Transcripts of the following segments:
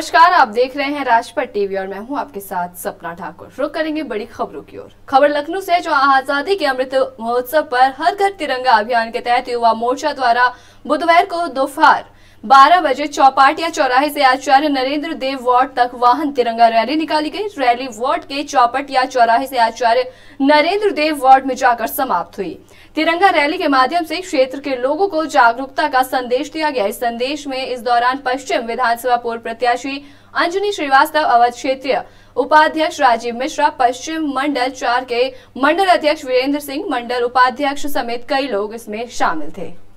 नमस्कार, आप देख रहे हैं राजपथ टीवी और मैं हूँ आपके साथ सपना ठाकुर। रुक करेंगे बड़ी खबरों की ओर। खबर लखनऊ से जो आज़ादी के अमृत महोत्सव पर हर घर तिरंगा अभियान के तहत युवा मोर्चा द्वारा बुधवार को दोपहर 12 बजे चौपाटिया चौराहे से आचार्य नरेंद्र देव वार्ड तक वाहन तिरंगा रैली निकाली गई। रैली वार्ड के चौपट या चौराहे से आचार्य नरेंद्र देव वार्ड में जाकर समाप्त हुई। तिरंगा रैली के माध्यम से क्षेत्र के लोगों को जागरूकता का संदेश दिया गया। इस संदेश में इस दौरान पश्चिम विधानसभा पूर्व प्रत्याशी अंजनी श्रीवास्तव, अवध क्षेत्रीय उपाध्यक्ष राजीव मिश्रा, पश्चिम मंडल चार के मंडल अध्यक्ष वीरेंद्र सिंह, मंडल उपाध्यक्ष समेत कई लोग इसमें शामिल थे।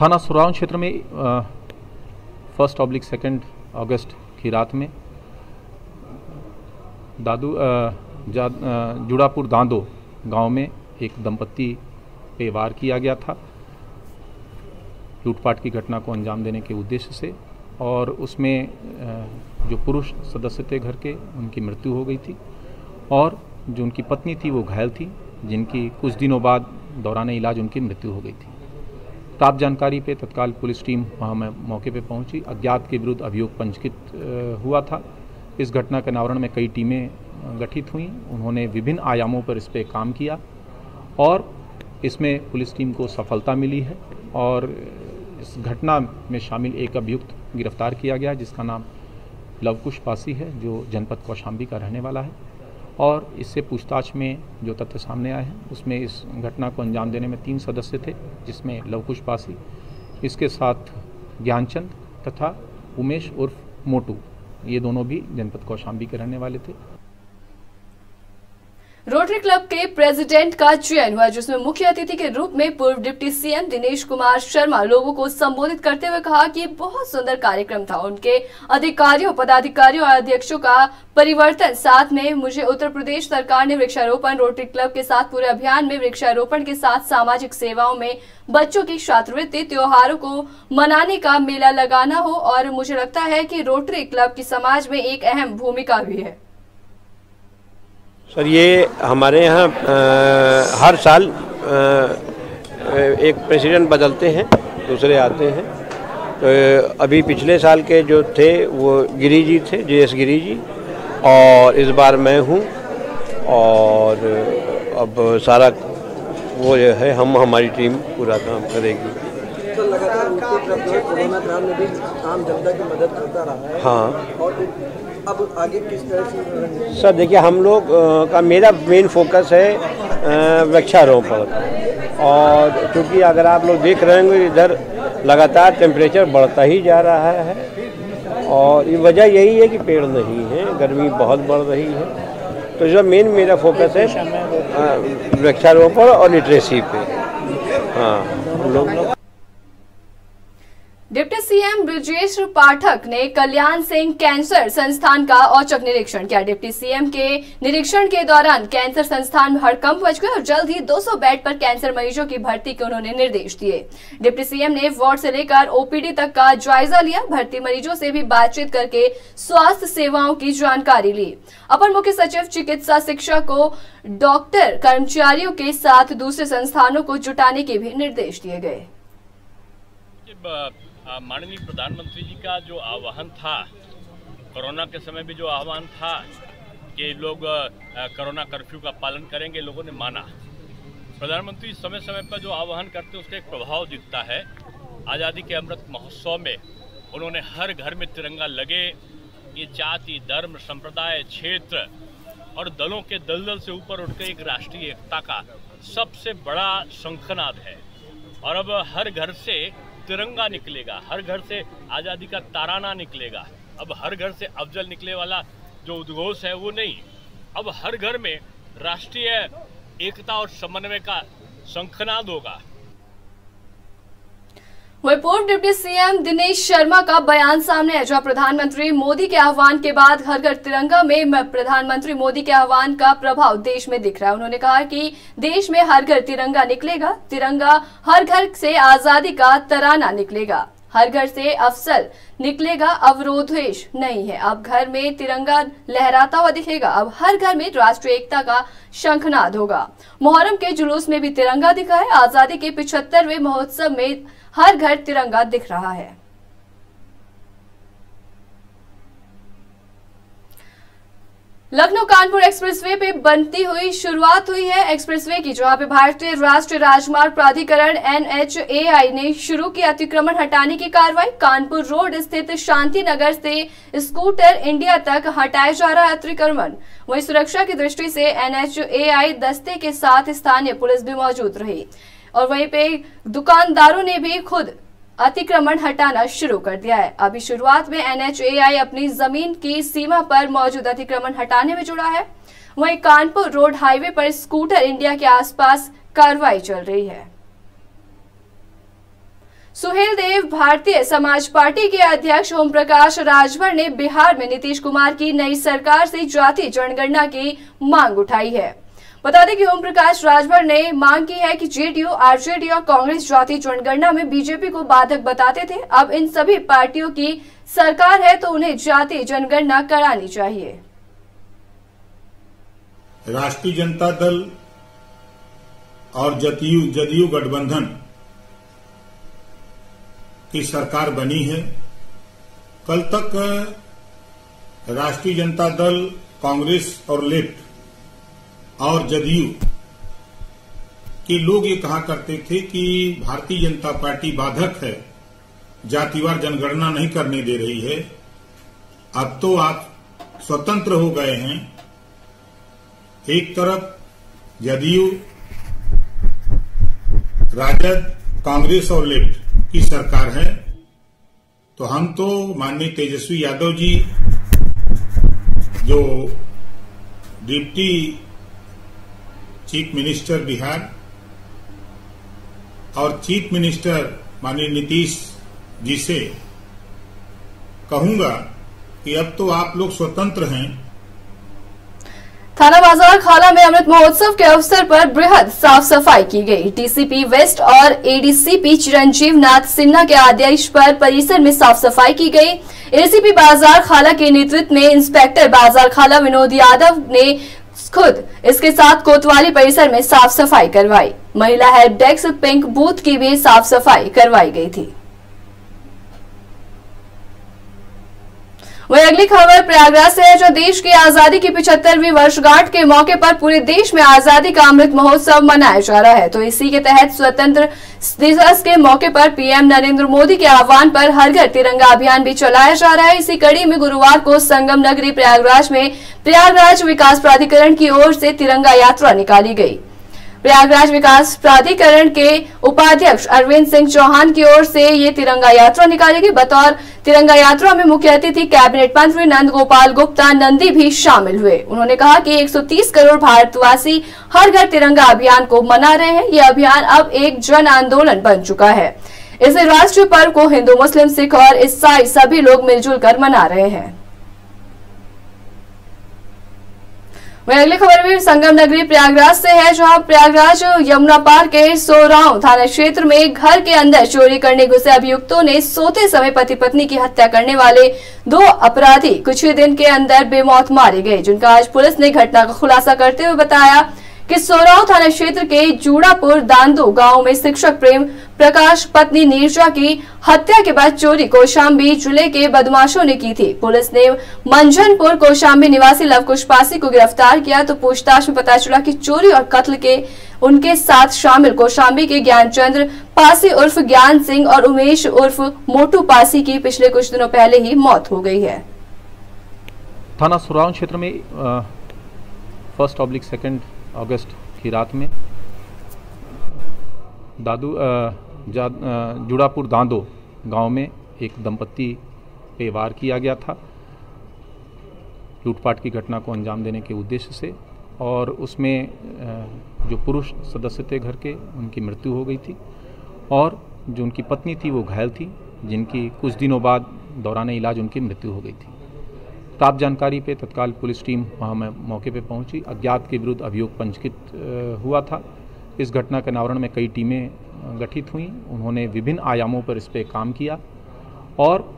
थाना सुरावन क्षेत्र में फ़र्स्ट ऑब्लिक सेकेंड अगस्त की रात में, दादू जुड़ापुर दांदो गाँव में एक दंपत्ति पे वार किया गया था। लूटपाट की घटना को अंजाम देने के उद्देश्य से और उसमें जो पुरुष सदस्य थे घर के, उनकी मृत्यु हो गई थी और जो उनकी पत्नी थी वो घायल थी, जिनकी कुछ दिनों बाद दौरान इलाज उनकी मृत्यु हो गई थी। प्राप्त जानकारी पे तत्काल पुलिस टीम वहाँ में मौके पे पहुँची। अज्ञात के विरुद्ध अभियोग पंजीकृत हुआ था। इस घटना के अनावरण में कई टीमें गठित हुई। उन्होंने विभिन्न आयामों पर इस पर काम किया और इसमें पुलिस टीम को सफलता मिली है और इस घटना में शामिल एक अभियुक्त गिरफ़्तार किया गया, जिसका नाम लवकुश पासी है, जो जनपद कौशाम्बी का रहने वाला है। और इससे पूछताछ में जो तथ्य सामने आए हैं, उसमें इस घटना को अंजाम देने में तीन सदस्य थे, जिसमें लवकुश पासी इसके साथ ज्ञानचंद तथा उमेश उर्फ़ मोटू। ये दोनों भी जनपद कौशाम्बी के रहने वाले थे। रोटरी क्लब के प्रेसिडेंट का चयन हुआ, जिसमें मुख्य अतिथि के रूप में पूर्व डिप्टी सीएम दिनेश कुमार शर्मा लोगों को संबोधित करते हुए कहा कि बहुत सुंदर कार्यक्रम था। उनके अधिकारियों, पदाधिकारियों और अध्यक्षों का परिवर्तन, साथ में मुझे उत्तर प्रदेश सरकार ने वृक्षारोपण रोटरी क्लब के साथ पूरे अभियान में वृक्षारोपण के साथ सामाजिक सेवाओं में बच्चों की छात्रवृत्ति, त्योहारों को मनाने का मेला लगाना हो, और मुझे लगता है की रोटरी क्लब की समाज में एक अहम भूमिका भी है। सर ये हमारे यहाँ हर साल अ, एक प्रेसिडेंट बदलते हैं दूसरे आते हैं। तो अभी पिछले साल के जो थे वो गिरी जी थे जे एस गिरी जी और इस बार मैं हूँ और अब सारा वो जो है हम हमारी टीम पूरा काम करेगी। तो लगातार कोरोना काल में भी आम जनता की मदद करता रहा है। हाँ। और अब आगे किस तरह से सर, देखिए, हम लोग का मेरा मेन फोकस है वृक्षारोपण। और क्योंकि अगर आप लोग देख रहे होंगे, इधर लगातार टेम्परेचर बढ़ता ही जा रहा है। और ये वजह यही है कि पेड़ नहीं है, गर्मी बहुत बढ़ रही है। तो जो मेन मेरा फोकस है वृक्षारोपण और लिटरेसी पे। हाँ हम लोग डिप्टी सीएम ब्रजेश पाठक ने कल्याण सिंह कैंसर संस्थान का औचक निरीक्षण किया। डिप्टी सीएम के निरीक्षण के दौरान कैंसर संस्थान में हड़कंप मच गए और जल्द ही 200 बेड पर कैंसर मरीजों की भर्ती के उन्होंने निर्देश दिए। डिप्टी सीएम ने वार्ड से लेकर ओपीडी तक का जायजा लिया। भर्ती मरीजों से भी बातचीत करके स्वास्थ्य सेवाओं की जानकारी ली। अपर मुख्य सचिव, चिकित्सा शिक्षा को डॉक्टर कर्मचारियों के साथ दूसरे संस्थानों को जुटाने के भी निर्देश दिए गए। माननीय प्रधानमंत्री जी का जो आह्वान था, कोरोना के समय भी जो आह्वान था कि लोग कोरोना कर्फ्यू का पालन करेंगे, लोगों ने माना। प्रधानमंत्री समय समय पर जो आह्वान करते उसका एक प्रभाव दिखता है। आज़ादी के अमृत महोत्सव में उन्होंने हर घर में तिरंगा लगे। ये जाति, धर्म, संप्रदाय, क्षेत्र और दलों के दलदल से ऊपर उठकर एक राष्ट्रीय एकता का सबसे बड़ा शंखनाद है। और अब हर घर से तिरंगा निकलेगा, हर घर से आज़ादी का ताराना निकलेगा। अब हर घर से अफजल निकले वाला जो उद्घोष है वो नहीं। अब हर घर में राष्ट्रीय एकता और समन्वय का शंखनाद होगा। वही पूर्व डिप्टी सीएम दिनेश शर्मा का बयान सामने है जहाँ प्रधानमंत्री मोदी के आह्वान के बाद घर घर तिरंगा में प्रधानमंत्री मोदी के आह्वान का प्रभाव देश में दिख रहा है। उन्होंने कहा कि देश में हर घर तिरंगा निकलेगा, तिरंगा हर घर से आज़ादी का तराना निकलेगा। हर घर से अफसल निकलेगा, अवरोधेश नहीं है। अब घर में तिरंगा लहराता हुआ दिखेगा, अब हर घर में राष्ट्रीय एकता का शंखनाद होगा। मुहर्रम के जुलूस में भी तिरंगा दिखा है। आज़ादी के पिछहत्तरवे महोत्सव में हर घर तिरंगा दिख रहा है। लखनऊ कानपुर एक्सप्रेसवे पे बनती हुई शुरुआत हुई है एक्सप्रेसवे की, जहाँ पे भारतीय राष्ट्रीय राजमार्ग प्राधिकरण एनएचएआई ने शुरू की अतिक्रमण हटाने की कार्रवाई। कानपुर रोड स्थित शांति नगर से स्कूटर इंडिया तक हटाया जा रहा अतिक्रमण। वहीं सुरक्षा की दृष्टि से एनएचएआई दस्ते के साथ स्थानीय पुलिस भी मौजूद रही। और वहीं पे दुकानदारों ने भी खुद अतिक्रमण हटाना शुरू कर दिया है। अभी शुरुआत में एनएचएआई अपनी ज़मीन की सीमा पर मौजूद अतिक्रमण हटाने में जुड़ा है। वहीं कानपुर रोड हाईवे पर स्कूटर इंडिया के आसपास कार्रवाई चल रही है। सुहेल देव भारतीय समाज पार्टी के अध्यक्ष ओम प्रकाश राजभर ने बिहार में नीतीश कुमार की नई सरकार से जाति जनगणना की मांग उठाई है। बता दें कि ओम प्रकाश राजभर ने मांग की है कि जेडीयू, आरजेडी और कांग्रेस जाति जनगणना में बीजेपी को बाधक बताते थे। अब इन सभी पार्टियों की सरकार है तो उन्हें जाति जनगणना करानी चाहिए। राष्ट्रीय जनता दल और जदयू जदयू गठबंधन की सरकार बनी है। कल तक राष्ट्रीय जनता दल, कांग्रेस और लेफ़्ट और जदयू के लोग ये कहा करते थे कि भारतीय जनता पार्टी बाधक है, जातिवार जनगणना नहीं करने दे रही है। अब तो आप स्वतंत्र हो गए हैं। एक तरफ़ जदयू, राजद, कांग्रेस और लेफ़्ट की सरकार है। तो हम तो माननीय तेजस्वी यादव जी, जो डिप्टी चीफ मिनिस्टर बिहार और चीफ मिनिस्टर माननीय नीतीश जी से कहूँगा कि अब तो आप लोग स्वतंत्र हैं थाना बाज़ार खाला में अमृत महोत्सव के अवसर पर बृहद साफ़ सफ़ाई की गई। टीसीपी वेस्ट और एडीसीपी चिरंजीव नाथ सिन्हा के आदेश पर परिसर में साफ़ सफ़ाई की गई। एसीपी बाज़ार खाला के नेतृत्व में इंस्पेक्टर बाज़ार खाला विनोद यादव ने खुद इसके साथ कोतवाली परिसर में साफ़ सफ़ाई करवाई। महिला हेल्प डेस्क पिंक बूथ की भी साफ़ सफ़ाई करवाई गई थी। वही अगली खबर, प्रयागराज से है जो देश की आज़ादी की पिछहत्तरवीं वर्षगांठ के मौके पर पूरे देश में आज़ादी का अमृत महोत्सव मनाया जा रहा है। तो इसी के तहत स्वतंत्र दिवस के मौके पर पीएम नरेंद्र मोदी के आह्वान पर हर घर तिरंगा अभियान भी चलाया जा रहा है। इसी कड़ी में गुरुवार को संगम नगरी प्रयागराज में प्रयागराज विकास प्राधिकरण की ओर से तिरंगा यात्रा निकाली गई। प्रयागराज विकास प्राधिकरण के उपाध्यक्ष अरविंद सिंह चौहान की ओर से ये तिरंगा यात्रा निकाली गई। बतौर तिरंगा यात्रा में मुख्य अतिथि कैबिनेट मंत्री नंद गोपाल गुप्ता, नंदी भी शामिल हुए। उन्होंने कहा कि 130 करोड़ भारतवासी हर घर तिरंगा अभियान को मना रहे हैं। ये अभियान अब एक जन आंदोलन बन चुका है। इस राष्ट्रीय पर्व को हिंदू, मुस्लिम, सिख और ईसाई सभी लोग मिलजुल कर मना रहे हैं। वही अगली खबर भी संगम नगरी प्रयागराज से है, जहाँ प्रयागराज यमुना पार के सोराव थाना क्षेत्र में घर के अंदर चोरी करने घुसे अभियुक्तों ने सोते समय पति पत्नी की हत्या करने वाले दो अपराधी कुछ ही दिन के अंदर बेमौत मारे गए। जिनका आज पुलिस ने घटना का खुलासा करते हुए बताया कि सोराव थाना क्षेत्र के जूड़ापुर दांदू गाँव में शिक्षक प्रेम प्रकाश पत्नी नीरजा की हत्या के बाद चोरी कौशाम्बी ज़िले के बदमाशों ने की थी। पुलिस ने मंझनपुर कौशाम्बी निवासी लवकुश पासी को गिरफ़्तार किया तो पूछताछ में पता चला कि चोरी और कत्ल के उनके साथ शामिल कौशाम्बी के ज्ञानचंद्र पासी उर्फ़ ज्ञान सिंह और उमेश उर्फ़ मोटू पासी की पिछले कुछ दिनों पहले ही मौत हो गई है। थाना सुरावन क्षेत्र में फ़र्स्ट ऑब्लिक सेकंड अगस्त की रात में दादू जुड़ापुर दांदो गाँव में एक दंपत्ति पे वार किया गया था। लूटपाट की घटना को अंजाम देने के उद्देश्य से और उसमें जो पुरुष सदस्य थे घर के, उनकी मृत्यु हो गई थी और जो उनकी पत्नी थी वो घायल थी, जिनकी कुछ दिनों बाद दौरान इलाज उनकी मृत्यु हो गई थी। प्राप्त जानकारी पे तत्काल पुलिस टीम वहाँ में मौके पे पहुँची। अज्ञात के विरुद्ध अभियोग पंजीकृत हुआ था। इस घटना के अनावरण में कई टीमें गठित हुई। उन्होंने विभिन्न आयामों पर इस पर काम किया और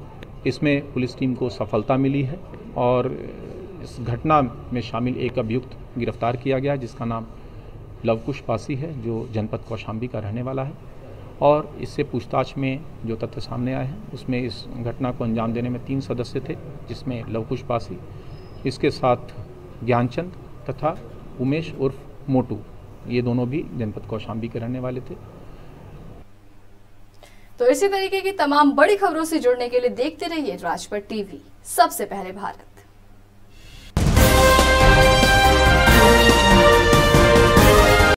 इसमें पुलिस टीम को सफलता मिली है और इस घटना में शामिल एक अभियुक्त गिरफ़्तार किया गया, जिसका नाम लवकुश पासी है, जो जनपद कौशाम्बी का रहने वाला है। और इससे पूछताछ में जो तथ्य सामने आए हैं, उसमें इस घटना को अंजाम देने में तीन सदस्य थे, जिसमें लवकुश पासी इसके साथ ज्ञानचंद तथा उमेश उर्फ़ मोटू। ये दोनों भी जनपद कौशाम्बी के रहने वाले थे। तो इसी तरीके की तमाम बड़ी खबरों से जुड़ने के लिए देखते रहिए राजपट टीवी। सबसे पहले भारत।